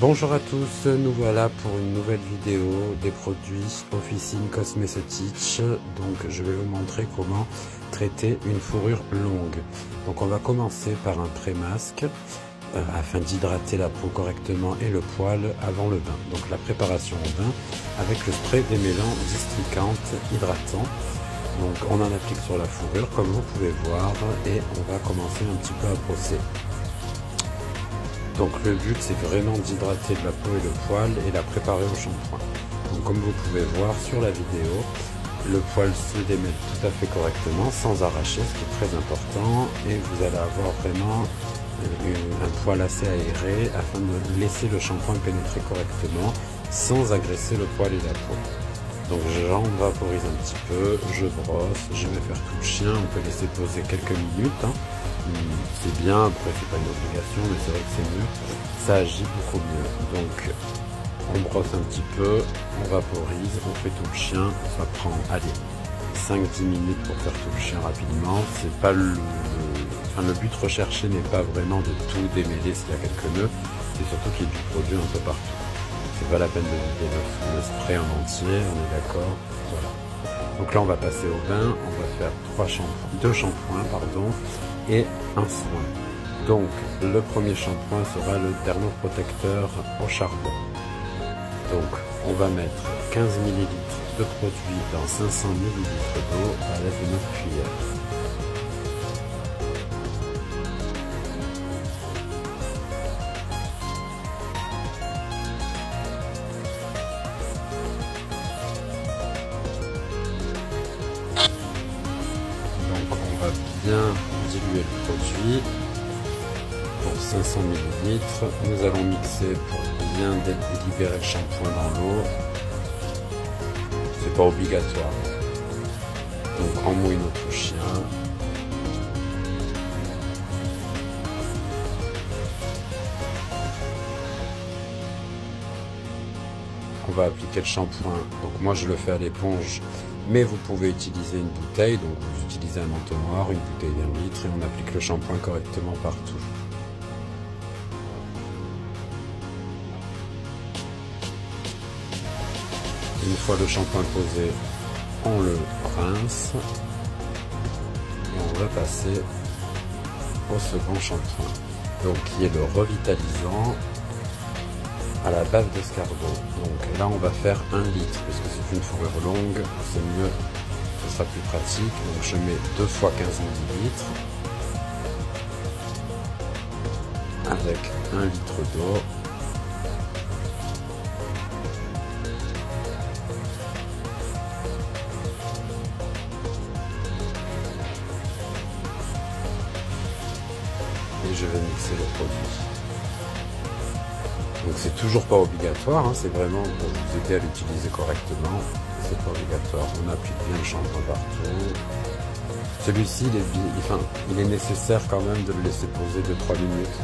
Bonjour à tous, nous voilà pour une nouvelle vidéo des produits Officine Cosmetics. Donc je vais vous montrer comment traiter une fourrure longue. Donc on va commencer par un pré-masque euh, afin d'hydrater la peau correctement et le poil avant le bain. Donc la préparation au bain avec le spray démêlant districante hydratant. Donc on en applique sur la fourrure comme vous pouvez voir et on va commencer un petit peu à brosser. Donc le but c'est vraiment d'hydrater la peau et le poil et la préparer au shampoing. Donc comme vous pouvez voir sur la vidéo, le poil se démêle tout à fait correctement sans arracher, ce qui est très important. Et vous allez avoir vraiment un poil assez aéré afin de laisser le shampoing pénétrer correctement sans agresser le poil et la peau. Donc j'en vaporise un petit peu, je brosse, je vais faire tout le chien, on peut laisser poser quelques minutes. Hein c'est bien, après c'est pas une obligation, mais c'est vrai que c'est mieux. Ça agit beaucoup mieux. Donc on brosse un petit peu, on vaporise, on fait tout le chien, ça prend, allez, 5-10 minutes pour faire tout le chien rapidement. C'est pas le, enfin, le but recherché n'est pas vraiment de tout démêler s'il y a quelques nœuds, c'est surtout qu'il y ait du produit un peu partout. C'est pas la peine de vider le, spray en entier, on est d'accord, voilà. Donc là on va passer au bain, on va faire trois shampoings, deux shampoings pardon, et un soin. Donc le premier shampoing sera le thermoprotecteur au charbon. Donc on va mettre 15 ml de produit dans 500 ml d'eau à l'aide d'une cuillère. Diluer le produit pour 500 ml. Nous allons mixer pour bien libérer le shampoing dans l'eau. C'est pas obligatoire. Donc on mouille notre chien. On va appliquer le shampoing. Donc moi je le fais à l'éponge mais vous pouvez utiliser une bouteille, donc vous utilisez un entonnoir, une bouteille d'un litre et on applique le shampoing correctement partout. Une fois le shampoing posé, on le rince et on va passer au second shampoing, donc qui est le revitalisant à la base d'escargot. Donc là, on va faire un litre, puisque c'est une fourrure longue, c'est mieux, ce sera plus pratique. Donc je mets deux fois 15 millilitres avec un litre d'eau. Et je vais mixer le produit. Donc c'est toujours pas obligatoire, hein, c'est vraiment pour vous aider à l'utiliser correctement. C'est pas obligatoire, on applique bien le shampoing partout. Celui-ci, il, est, nécessaire quand même de le laisser poser 2-3 minutes.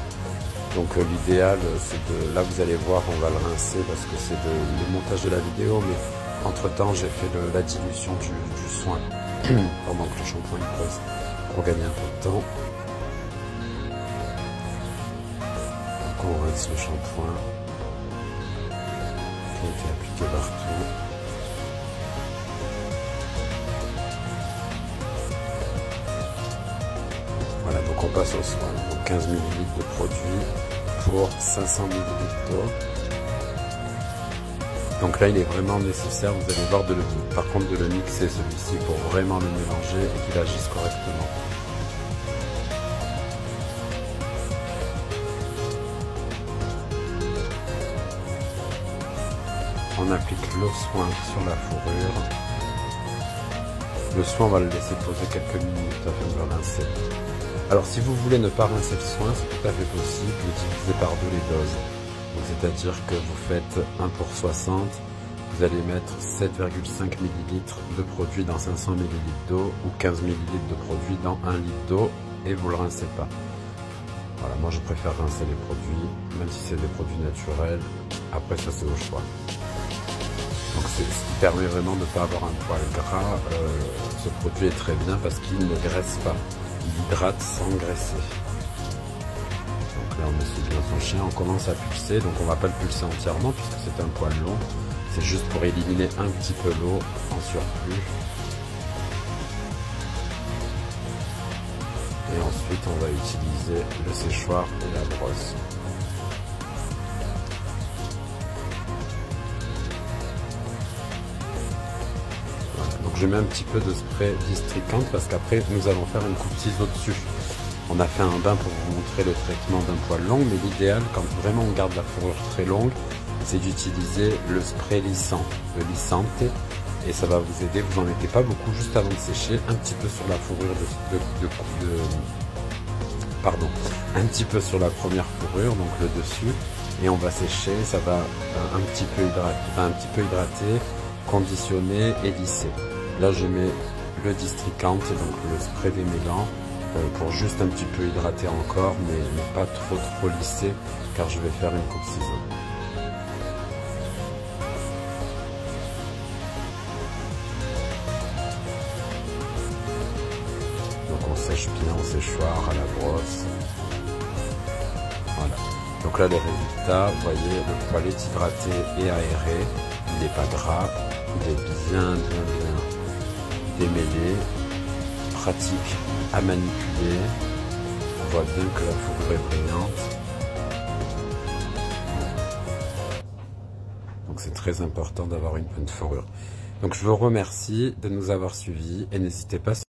Donc euh, l'idéal, c'est de... Là, vous allez voir, on va le rincer parce que c'est le montage de la vidéo, mais entre-temps, j'ai fait la dilution du, du soin pendant que le shampoing pose pour gagner un peu de temps. Rince le shampoing qui a été appliqué partout. Voilà, donc on passe au soin. Donc 15 ml de produit pour 500 ml d'eau. Donc là, il est vraiment nécessaire, vous allez voir, de par contre, de le mixer celui-ci pour vraiment le mélanger et qu'il agisse correctement. On applique le soin sur la fourrure. Le soin, on va le laisser poser quelques minutes afin de le rincer. Alors si vous voulez ne pas rincer le soin, c'est tout à fait possible de diviser par deux les doses. C'est-à-dire que vous faites 1 pour 60, vous allez mettre 7,5 ml de produit dans 500 ml d'eau ou 15 ml de produit dans 1 litre d'eau et vous ne le rincez pas. Voilà, moi je préfère rincer les produits, même si c'est des produits naturels. Après ça c'est au choix. Donc ce qui permet vraiment de ne pas avoir un poil gras. Euh, ce produit est très bien parce qu'il ne graisse pas. Il hydrate sans graisser. Donc Là, on essuie bien son chien, on commence à pulser, donc on va pas le pulser entièrement puisque c'est un poil long. C'est juste pour éliminer un petit peu l'eau en surplus. Et ensuite, on va utiliser le séchoir et la brosse. Je mets un petit peu de spray districante parce qu'après nous allons faire une coupe ciseau dessus. On a fait un bain pour vous montrer le traitement d'un poil long, mais l'idéal quand vraiment on garde la fourrure très longue, c'est d'utiliser le spray lissant, le lissante, et ça va vous aider, vous en mettez pas beaucoup juste avant de sécher, un petit peu sur la fourrure de, pardon, un petit peu sur la première fourrure, donc le dessus, et on va sécher, ça va un petit peu hydrater, conditionner et lisser. Là je mets le districante, donc le spray démêlant, euh, pour juste un petit peu hydrater encore, mais, pas trop trop lisser, car je vais faire une coupe ciseau. Donc on sèche bien au séchoir, à la brosse. Voilà. Donc là les résultats, vous voyez, le poil est hydraté et aéré, il n'est pas gras, il est bien bien bien démêlé, pratique à manipuler. On voit bien que la fourrure est brillante. Donc c'est très important d'avoir une bonne fourrure. Donc je vous remercie de nous avoir suivis et n'hésitez pas